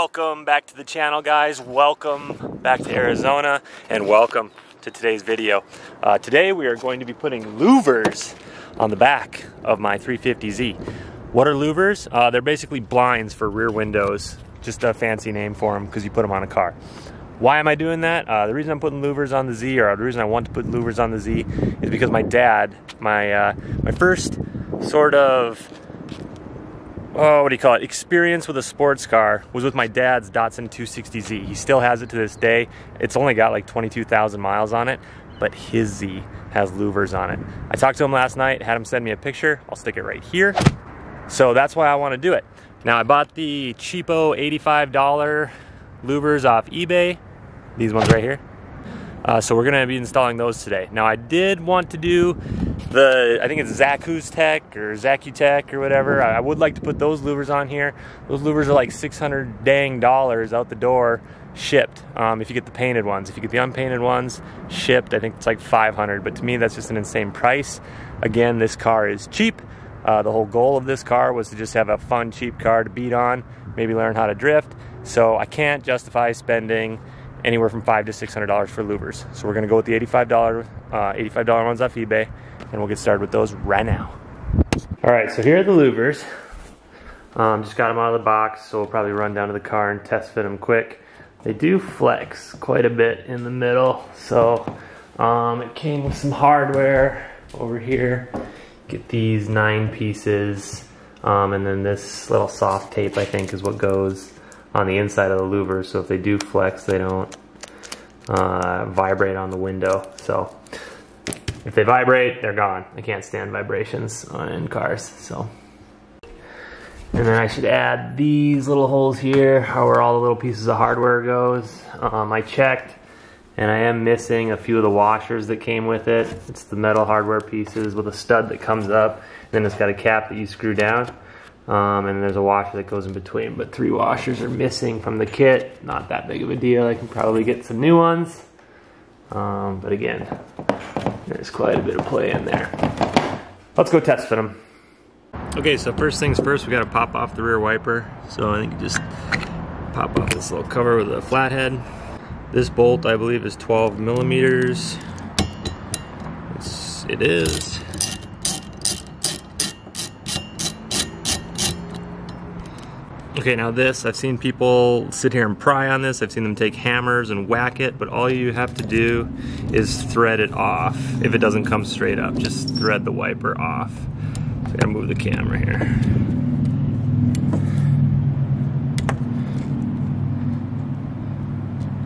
Welcome back to the channel guys. Welcome back to Arizona and welcome to today's video. Uh, today we are going to be putting louvers on the back of my 350Z. What are louvers? Uh, they're basically blinds for rear windows. Just a fancy name for them because you put them on a car. Why am I doing that? Uh, the reason I'm putting louvers on the Z, or the reason I want to put louvers on the Z, is because my dad, my uh, my first sort of oh, what do you call it? Experience with a sports car was with my dad's Datsun 260Z. He still has it to this day. It's only got like 22,000 miles on it, but his Z has louvers on it. I talked to him last night, had him send me a picture. I'll stick it right here. So that's why I want to do it. Now I bought the cheapo $85 louvers off eBay these ones right here. Uh, so we're gonna be installing those today. Now I did want to do the, I think it's Zaku's Tech or Zakutech or whatever. I, I would like to put those louvers on here. Those louvers are like 600 dang dollars out the door shipped um, if you get the painted ones. If you get the unpainted ones shipped, I think it's like 500. But to me, that's just an insane price. Again, this car is cheap. Uh, the whole goal of this car was to just have a fun, cheap car to beat on, maybe learn how to drift. So I can't justify spending anywhere from five to six hundred dollars for louvers. So we're gonna go with the eighty-five dollar, uh, eighty-five dollar ones off eBay, and we'll get started with those right now. All right, so here are the louvers. Um, just got them out of the box, so we'll probably run down to the car and test fit them quick. They do flex quite a bit in the middle, so um, it came with some hardware over here. Get these nine pieces, um, and then this little soft tape I think is what goes on the inside of the louver so if they do flex they don't uh, vibrate on the window. So if they vibrate they're gone. I can't stand vibrations in cars so. And then I should add these little holes here where all the little pieces of hardware goes. Um, I checked and I am missing a few of the washers that came with it. It's the metal hardware pieces with a stud that comes up and then it's got a cap that you screw down um, and there's a washer that goes in between, but three washers are missing from the kit. Not that big of a deal. I can probably get some new ones. Um, but again, there's quite a bit of play in there. Let's go test fit them. Okay, so first things first, we gotta pop off the rear wiper. So I think you just pop off this little cover with a flathead. This bolt, I believe, is 12 millimeters. It's, it is. Okay, now this, I've seen people sit here and pry on this. I've seen them take hammers and whack it, but all you have to do is thread it off. If it doesn't come straight up, just thread the wiper off. So I gotta move the camera here.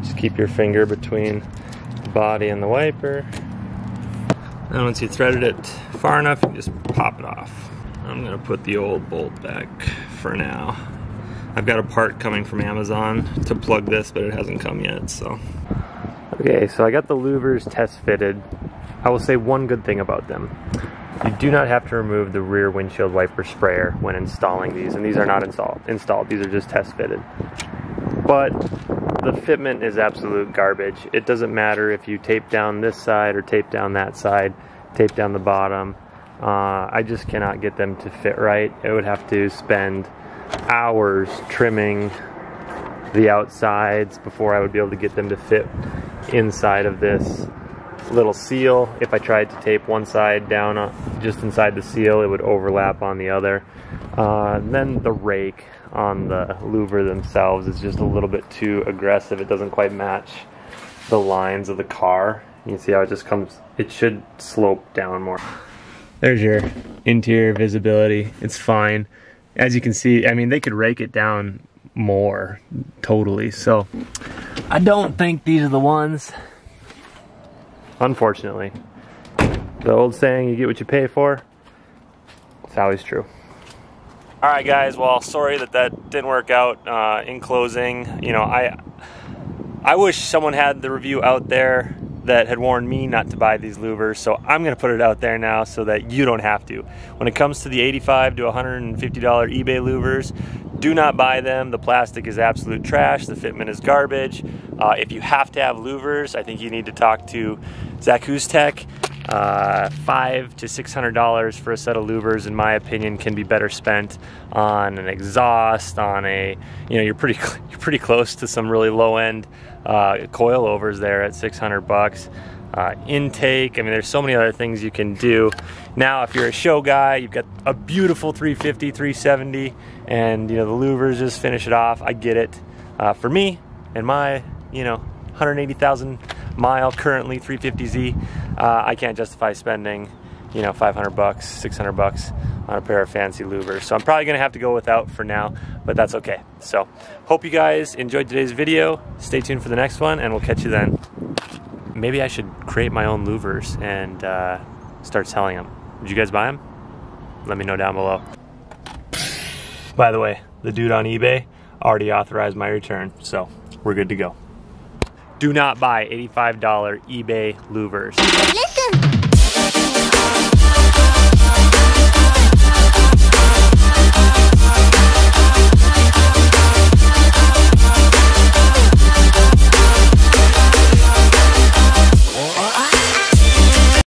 Just keep your finger between the body and the wiper. And once you threaded it far enough, you just pop it off. I'm gonna put the old bolt back for now. I've got a part coming from Amazon to plug this, but it hasn't come yet, so. Okay, so I got the louvers test fitted. I will say one good thing about them. You do not have to remove the rear windshield wiper sprayer when installing these, and these are not installed. Installed, these are just test fitted. But the fitment is absolute garbage. It doesn't matter if you tape down this side or tape down that side, tape down the bottom. Uh, I just cannot get them to fit right. I would have to spend hours trimming the outsides before I would be able to get them to fit inside of this little seal. If I tried to tape one side down uh, just inside the seal, it would overlap on the other. Uh, then the rake on the louver themselves is just a little bit too aggressive. It doesn't quite match the lines of the car. You can see how it just comes, it should slope down more. There's your interior visibility. It's fine as you can see, I mean, they could rake it down more, totally. So I don't think these are the ones, unfortunately. The old saying, you get what you pay for, it's always true. All right, guys. Well, sorry that that didn't work out. Uh, in closing, you know, I I wish someone had the review out there that had warned me not to buy these louvers, so I'm gonna put it out there now so that you don't have to. When it comes to the 85 to $150 eBay louvers, do not buy them. The plastic is absolute trash. The fitment is garbage. Uh, if you have to have louvers, I think you need to talk to Zakuztek. Uh, five to six hundred dollars for a set of louvers, in my opinion, can be better spent on an exhaust, on a you know you're pretty you're pretty close to some really low end uh, coilovers there at 600 bucks. Uh, intake. I mean, there's so many other things you can do. Now, if you're a show guy, you've got a beautiful 350, 370, and you know the louvers just finish it off. I get it. Uh, for me and my, you know, 180,000 mile currently 350Z, uh, I can't justify spending, you know, 500 bucks, 600 bucks on a pair of fancy louvers. So I'm probably gonna have to go without for now, but that's okay. So hope you guys enjoyed today's video. Stay tuned for the next one and we'll catch you then. Maybe I should create my own louvers and uh, start selling them. Would you guys buy them? Let me know down below. By the way, the dude on eBay already authorized my return, so we're good to go. Do not buy $85 eBay louvers. Listen.